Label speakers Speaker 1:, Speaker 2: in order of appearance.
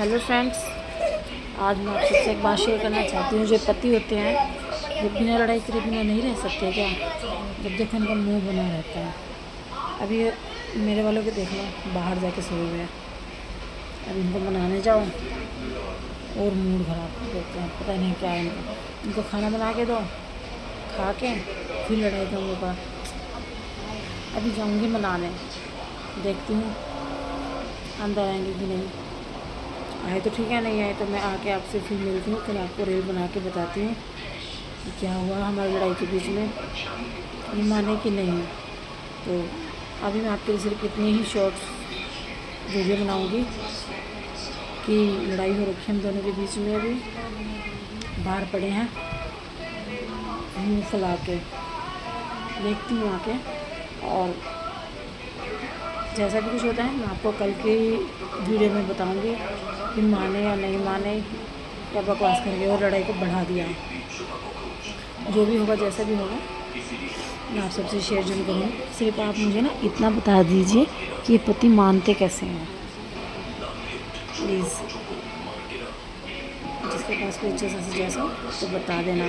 Speaker 1: Hello friends आज मैं आप सबसे एक बात शेयर करना चाहती हूँ, जो पति होते हैं, वो बिना लड़ाई करे बिना नहीं रह सकते क्या? जब देखो उनका मुँह बना रहता है। अभी मेरे वालों को देख लो, बाहर जाके सोए हुए अब इनको बनाने जाओ, और मूड ख़राब कर देते हैं। पता नहीं क्या है इनको। इनको खाना बना के दो, खा के, फिर लड़ाई का अभी जाऊँगी बनाने देखती हूँ, अंदर आएँगे कि नहीं। आए तो ठीक है, नहीं आए तो मैं आके आपसे फिर मिलती हूँ, फिर आपको रील बना के बताती हूँ कि क्या हुआ हमारी लड़ाई के बीच में। ये माने कि नहीं तो अभी मैं आपके लिए सिर्फ़ इतनी ही शॉर्ट्स वीडियो बनाऊँगी कि लड़ाई हो रखी हम दोनों के बीच में अभी। बाहर पड़े हैं, मुँह फैला के देखती हूँ आके। और जैसा भी कुछ होता है, मैं आपको कल की वीडियो में बताऊँगी। कि माने या नहीं माने, या बकवास करके और लड़ाई को बढ़ा दिया। जो भी होगा, जैसा भी होगा, मैं आप सबसे शेयर ज़रूर करूँगी। सिर्फ़ आप मुझे ना इतना बता दीजिए कि ये पति मानते कैसे हैं। प्लीज़ जिसके पास कोई अच्छा सा जैसा तो बता देना।